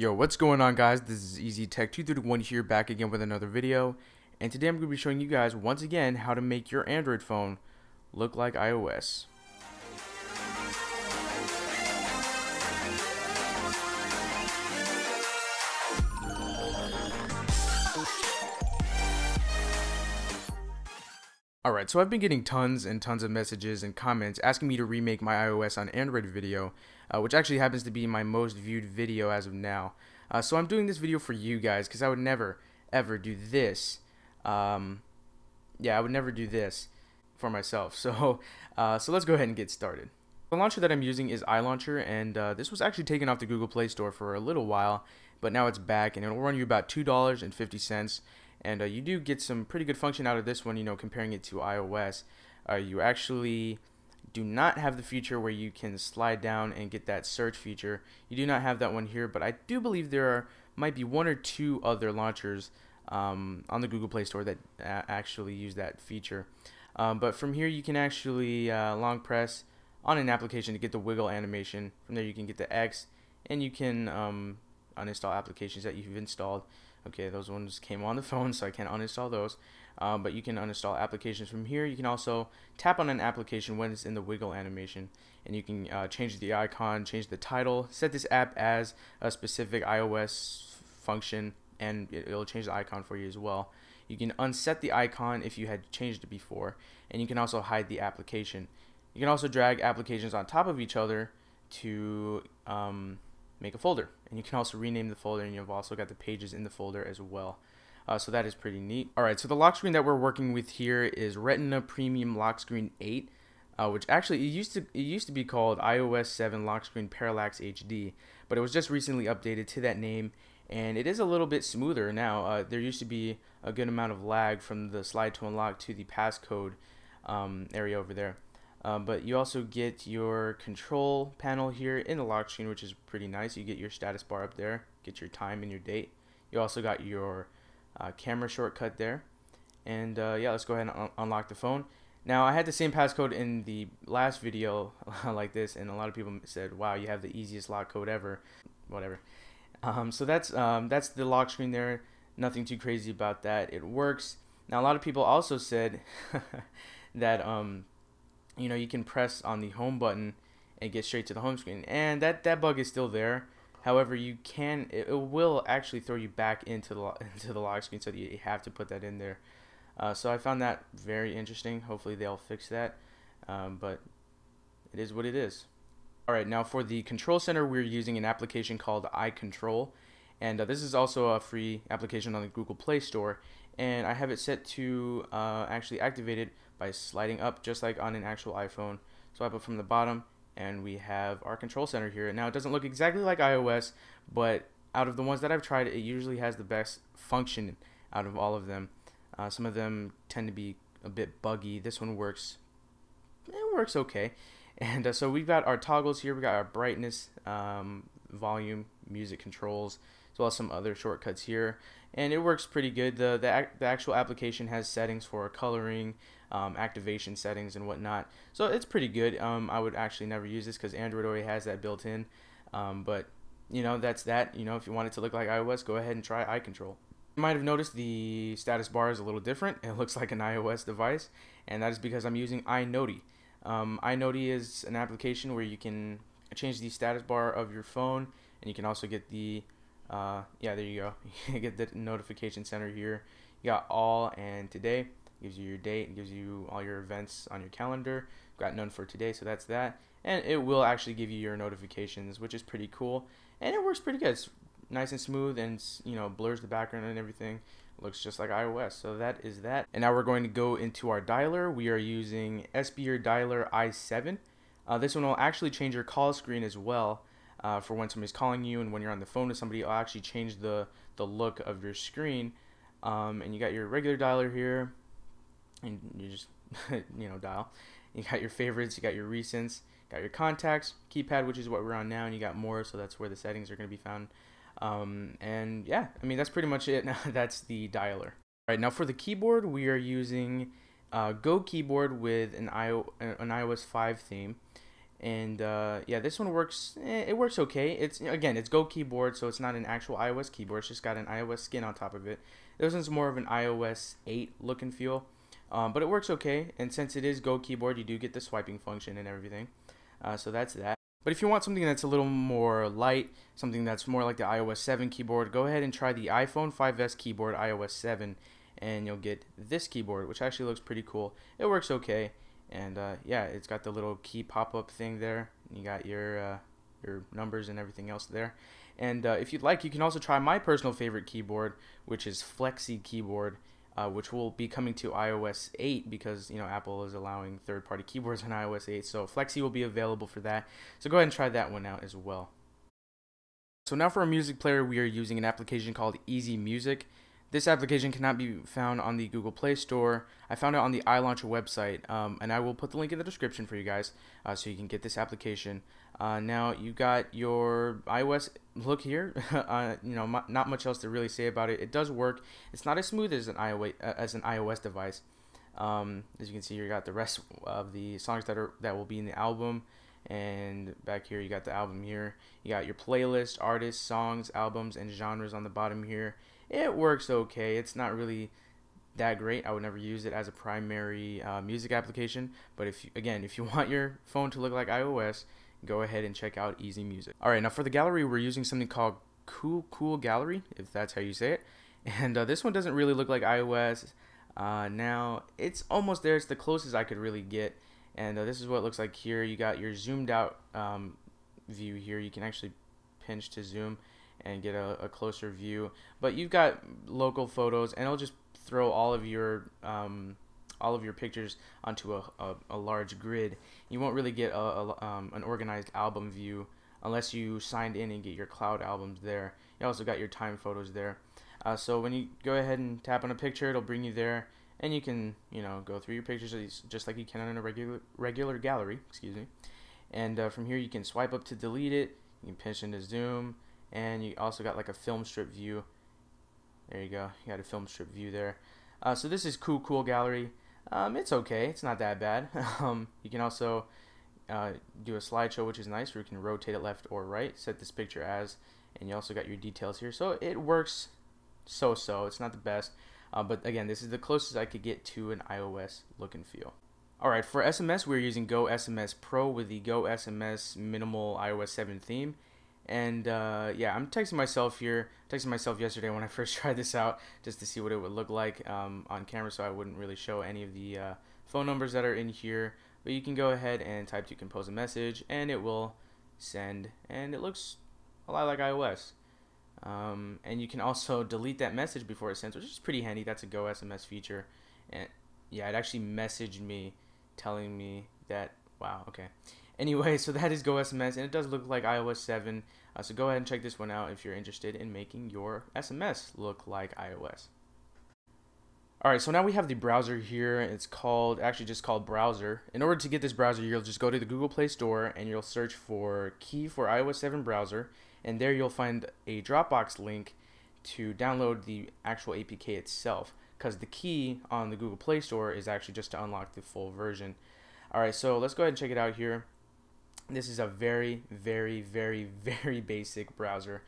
Yo, what's going on guys? This is Easy Tech 231 here back again with another video. And today I'm going to be showing you guys once again how to make your Android phone look like iOS. Alright, so I've been getting tons and tons of messages and comments asking me to remake my iOS on Android video, uh, which actually happens to be my most viewed video as of now. Uh, so I'm doing this video for you guys because I would never, ever do this. Um, yeah, I would never do this for myself. So, uh, so let's go ahead and get started. The launcher that I'm using is iLauncher, and uh, this was actually taken off the Google Play Store for a little while, but now it's back, and it'll run you about $2.50 and uh, you do get some pretty good function out of this one you know comparing it to iOS. Uh, you actually do not have the feature where you can slide down and get that search feature. You do not have that one here but I do believe there are might be one or two other launchers um, on the Google Play Store that actually use that feature. Um, but from here you can actually uh, long press on an application to get the wiggle animation. From there you can get the X and you can um, uninstall applications that you've installed Okay, those ones came on the phone, so I can't uninstall those. Um, but you can uninstall applications from here. You can also tap on an application when it's in the wiggle animation, and you can uh, change the icon, change the title, set this app as a specific iOS function, and it, will change the icon for you as well. You can unset the icon if you had changed it before, and you can also hide the application. You can also drag applications on top of each other to um, make a folder. And you can also rename the folder and you've also got the pages in the folder as well. Uh, so that is pretty neat. Alright, so the lock screen that we're working with here is Retina Premium Lock Screen 8. Uh, which actually it used to it used to be called iOS 7 Lock Screen Parallax HD, but it was just recently updated to that name, and it is a little bit smoother now. Uh, there used to be a good amount of lag from the slide to unlock to the passcode um, area over there. Um, but you also get your control panel here in the lock screen, which is pretty nice. You get your status bar up there, get your time and your date. You also got your uh, camera shortcut there. And uh, yeah, let's go ahead and un unlock the phone. Now, I had the same passcode in the last video like this, and a lot of people said, wow, you have the easiest lock code ever. Whatever. Um, so that's, um, that's the lock screen there. Nothing too crazy about that. It works. Now, a lot of people also said that um, you know you can press on the home button and get straight to the home screen. And that that bug is still there. However you can it, it will actually throw you back into the into the lock screen so you have to put that in there. Uh, so I found that very interesting. Hopefully they'll fix that. Um, but it is what it is. Alright now for the control center we're using an application called iControl. And uh, this is also a free application on the Google Play Store. And I have it set to uh, actually activate it by sliding up just like on an actual iPhone. Swipe up from the bottom and we have our control center here. Now it doesn't look exactly like iOS, but out of the ones that I've tried, it usually has the best function out of all of them. Uh, some of them tend to be a bit buggy. This one works, it works okay. And uh, so we've got our toggles here. We've got our brightness, um, volume, music controls, as well as some other shortcuts here. And it works pretty good. The, the, the actual application has settings for coloring, um, activation settings, and whatnot. So it's pretty good. Um, I would actually never use this because Android already has that built in. Um, but, you know, that's that. You know, if you want it to look like iOS, go ahead and try iControl. You might have noticed the status bar is a little different. It looks like an iOS device, and that is because I'm using iNoty. Um, iNoty is an application where you can change the status bar of your phone, and you can also get the uh, yeah, there you go. you get the notification center here. You got all and today. Gives you your date. Gives you all your events on your calendar. Got none for today, so that's that. And it will actually give you your notifications, which is pretty cool. And it works pretty good. It's nice and smooth, and you know blurs the background and everything. Looks just like iOS. So that is that. And now we're going to go into our dialer. We are using Espier Dialer i7. Uh, this one will actually change your call screen as well uh, for when somebody's calling you and when you're on the phone with somebody it'll actually change the the look of your screen um, and you got your regular dialer here and you just you know dial you got your favorites you got your recents got your contacts keypad which is what we're on now and you got more so that's where the settings are going to be found um, and yeah I mean that's pretty much it now that's the dialer all right now for the keyboard we are using uh, Go keyboard with an, IO, an iOS 5 theme and uh, yeah, this one works. Eh, it works okay. It's again, it's Go keyboard, so it's not an actual iOS keyboard. It's just got an iOS skin on top of it. This one's more of an iOS 8 look and feel, um, but it works okay. And since it is Go keyboard, you do get the swiping function and everything. Uh, so that's that. But if you want something that's a little more light, something that's more like the iOS 7 keyboard, go ahead and try the iPhone 5s keyboard iOS 7, and you'll get this keyboard, which actually looks pretty cool. It works okay and uh, yeah, it's got the little key pop-up thing there. You got your uh, your numbers and everything else there. And uh, if you'd like, you can also try my personal favorite keyboard, which is Fleksy Keyboard, uh, which will be coming to iOS 8 because you know Apple is allowing third-party keyboards on iOS 8. So Fleksy will be available for that. So go ahead and try that one out as well. So now for a music player, we are using an application called Easy Music. This application cannot be found on the Google Play Store. I found it on the iLauncher website, um, and I will put the link in the description for you guys uh, so you can get this application. Uh, now you got your iOS look here. uh, you know, not much else to really say about it. It does work. It's not as smooth as an iOS uh, as an iOS device. Um, as you can see, you got the rest of the songs that are that will be in the album and back here you got the album here you got your playlist artists songs albums and genres on the bottom here it works okay. It's not really that great. I would never use it as a primary uh, music application. But if you, again, if you want your phone to look like iOS, go ahead and check out Easy Music. All right, now for the gallery, we're using something called Cool Cool Gallery, if that's how you say it. And uh, this one doesn't really look like iOS. Uh, now it's almost there. It's the closest I could really get. And uh, this is what it looks like here. You got your zoomed out um, view here. You can actually pinch to zoom and get a, a closer view. But you've got local photos, and it'll just throw all of your um, all of your pictures onto a, a, a, large grid. You won't really get a, um, an organized album view unless you signed in and get your cloud albums there. You also got your time photos there. Uh, so when you go ahead and tap on a picture, it'll bring you there, and you can you know go through your pictures just like you can in a regular regular gallery. Excuse me. And uh, from here, you can swipe up to delete it. You can pinch into zoom and you also got like a film strip view. There you go. You got a film strip view there. Uh, so this is cool cool gallery. Um, it's okay. It's not that bad. Um, you can also uh, do a slideshow which is nice where you can rotate it left or right set this picture as and you also got your details here. So it works so so it's not the best. Uh, but again this is the closest I could get to an iOS look and feel. Alright, for SMS, we're using Go SMS Pro with the Go SMS Minimal iOS 7 theme. And uh, yeah, I'm texting myself here. Texting myself yesterday when I first tried this out, just to see what it would look like um, on camera, so I wouldn't really show any of the uh, phone numbers that are in here. But you can go ahead and type to compose a message, and it will send. And it looks a lot like iOS. Um, and you can also delete that message before it sends, which is pretty handy. That's a Go SMS feature. And yeah, it actually messaged me telling me that. Wow. Okay. Anyway, so that is Go SMS, and it does look like iOS 7. Uh, so go ahead and check this one out if you're interested in making your SMS look like iOS. Alright, so now we have the browser here. It's called, actually just called Browser. In order to get this browser, you'll just go to the Google Play Store and you'll search for Key for iOS 7 Browser. And there you'll find a Dropbox link to download the actual APK itself. Because the key on the Google Play Store is actually just to unlock the full version. Alright, so let's go ahead and check it out here. This is a very, very, very, very basic browser.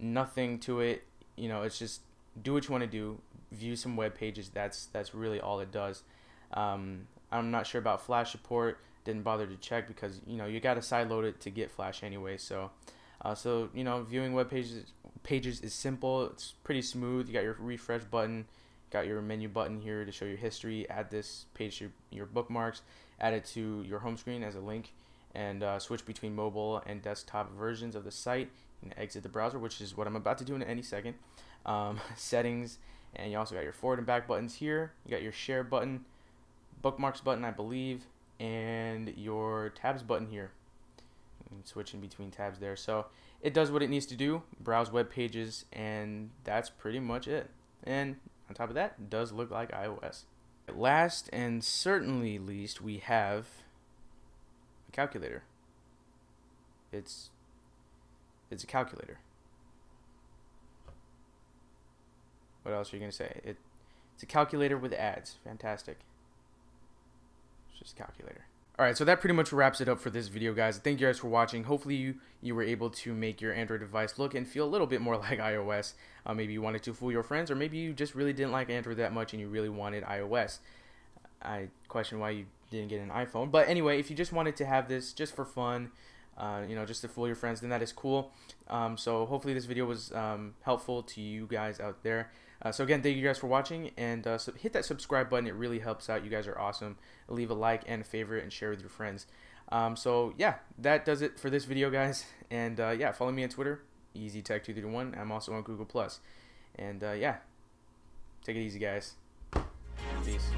Nothing to it. You know, it's just do what you want to do. View some web pages. That's that's really all it does. Um, I'm not sure about Flash support. Didn't bother to check because you know you got to sideload it to get Flash anyway. So, uh, so you know, viewing web pages pages is simple. It's pretty smooth. You got your refresh button. Got your menu button here to show your history. Add this page to your, your bookmarks. Add it to your home screen as a link and uh, switch between mobile and desktop versions of the site and exit the browser, which is what I'm about to do in any second. Um, settings, and you also got your forward and back buttons here. You got your share button, bookmarks button, I believe, and your tabs button here. And switching between tabs there. So it does what it needs to do, browse web pages, and that's pretty much it. And on top of that, does look like iOS. Last and certainly least, we have a calculator. It's it's a calculator. What else are you gonna say? It it's a calculator with ads. Fantastic. It's just a calculator. Alright, so that pretty much wraps it up for this video, guys. Thank you guys for watching. Hopefully you, you were able to make your Android device look and feel a little bit more like iOS. Uh, maybe you wanted to fool your friends, or maybe you just really didn't like Android that much and you really wanted iOS. I question why you didn't get an iPhone. But anyway, if you just wanted to have this just for fun, uh, you know, just to fool your friends, then that is cool. Um, so hopefully this video was um, helpful to you guys out there. Uh, so again, thank you guys for watching, and uh, so hit that subscribe button. It really helps out. You guys are awesome. Leave a like and a favorite, and share with your friends. Um, so yeah, that does it for this video, guys. And uh, yeah, follow me on Twitter, EasyTech231. I'm also on Google Plus. And uh, yeah, take it easy, guys. Peace.